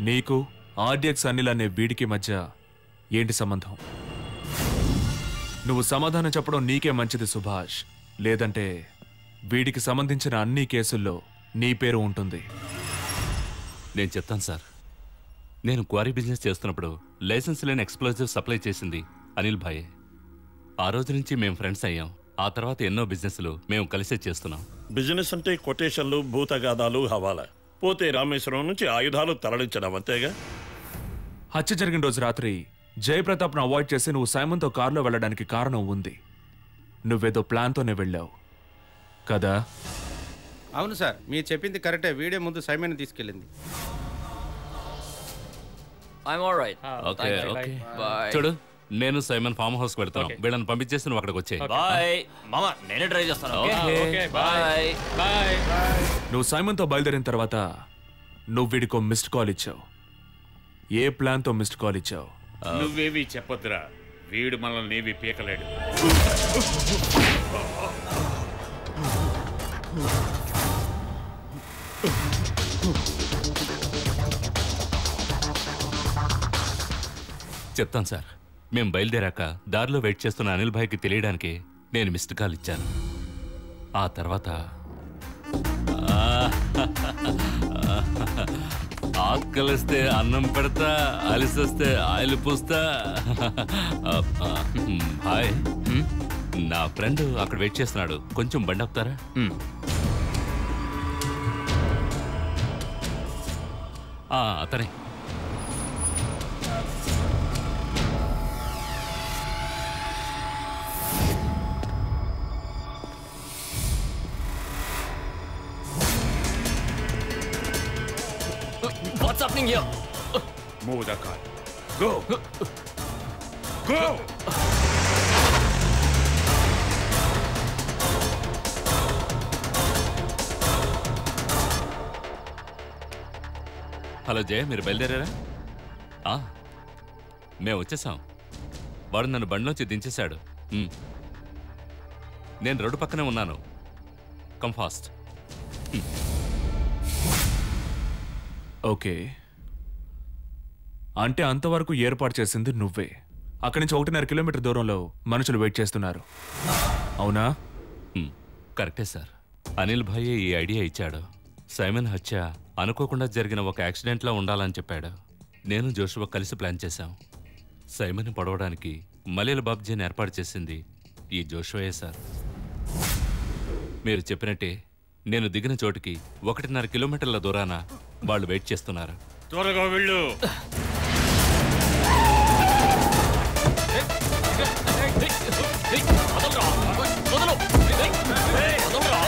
నీకు ఆర్డిఎక్స్ అనిల్ అనే వీడికి మధ్య ఏంటి సంబంధం? నువ్వు సమాధానం చెప్పడం నీకే మంచిది సుభాష్. లేదంటే వీడికి సంబంధించిన అన్ని కేసుల్లో నీ పేరు ఉంటుంది. నేను చెప్తాను సార్. నేను క్వారీ బిజినెస్ చేస్తున్నప్పుడు లైసెన్స్ లేని ఎక్స్ప్లోజివ్ సప్లై చేసింది అనిల్ భాయే. ఆ రోజు నుంచి మేము ఫ్రెండ్స్ అయ్యాం. ఆ తర్వాత ఎన్నో బిజినెస్లు మేము కలిసే చేస్తున్నాం. బిజినెస్ అంటే కొటేషన్లు భూతగాదాలు హవాలా. పోతే రామేశ్వరం నుంచి ఆయుధాలు తరలించడం అంతేగా? హత్య జరిగిన రోజు రాత్రి జయప్రతాప్ను అవాయిడ్ చేసి నువ్వు సైమన్తో కారులో వెళ్ళడానికి కారణం ఉంది. నువ్వేదో ప్లాన్తోనే వెళ్ళావు. కదా? అవును సార్ మీరు చెప్పింది కరెక్టే. వీడియో ముందు సైమన్ తీసుకెళ్ళింది. I'm all right okay okay bye చూడు నేను సైమన్ ఫామ్ హౌస్కి వెళ్తాను వీళ్ళని పంపించేసి నువ్వు అక్కడికి వచ్చాయి. బాయ్. మామ నేనే డ్రైవ్ చేస్తాను. బాయ్. బాయ్. నువ్వు సైమన్తో బయలుదేరిన తర్వాత నువ్వు వీడికో మిస్డ్ కాల్ ఇచ్చావు. ఏ ప్లాన్తో మిస్డ్ కాల్ ఇచ్చావు? నువ్వేవి చెప్పొద్దురా. వీడు మనల్ని ఏవి పీకలేడు. చెప్తాను సార్. మేము బయలుదేరాక దారిలో వెయిట్ చేస్తున్న అనిల్ భాయ్కి తెలియడానికి నేను మిస్డ్ కాల్ ఇచ్చాను. ఆ తర్వాత ఆకలిస్తే అన్నం పెడతా అలిసొస్తే ఆయిల్ పూస్తా. హాయ్. నా ఫ్రెండ్ అక్కడ వెయిట్ చేస్తున్నాడు. కొంచెం బండి ఆపుతారా? ఆ, అతనే. Here Move the car. Go. Go. Hello Jaya మీరు బయలుదేరారా ఆ, మేము వచ్చేసాం వాడు నన్ను బండిలోంచి దించేశాడు. నేను రోడ్డు పక్కనే ఉన్నాను కమ్ ఫాస్ట్ ఓకే. అంటే అంతవరకు ఏర్పాటు చేసింది నువ్వే. అక్కడి నుంచి ఒకటిన్నర కిలోమీటర్ దూరంలో మనుషులు వెయిట్ చేస్తున్నారు. అవునా? కరెక్టే సార్. అనిల్ భాయ్ ఈ ఐడియా ఇచ్చాడు. సైమన్ హత్య అనుకోకుండా జరిగిన ఒక యాక్సిడెంట్లో ఉండాలని చెప్పాడు. నేను జోషువ కలిసి ప్లాన్ చేశాం. సైమన్ పడవడానికి మలేల బాబ్జీని ఏర్పాటు చేసింది ఈ జోషువయే సార్. మీరు చెప్పినట్టే నేను దిగిన చోటుకి ఒకటిన్నర కిలోమీటర్ల దూరాన వాళ్ళు వెయిట్ చేస్తున్నారు త్వరగా వెళ్ళు వదలరా